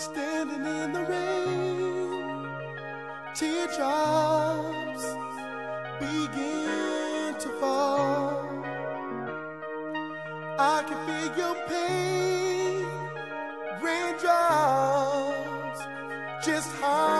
standing in the rain. Teardrops begin to fall. I can feel your pain, raindrops, just how.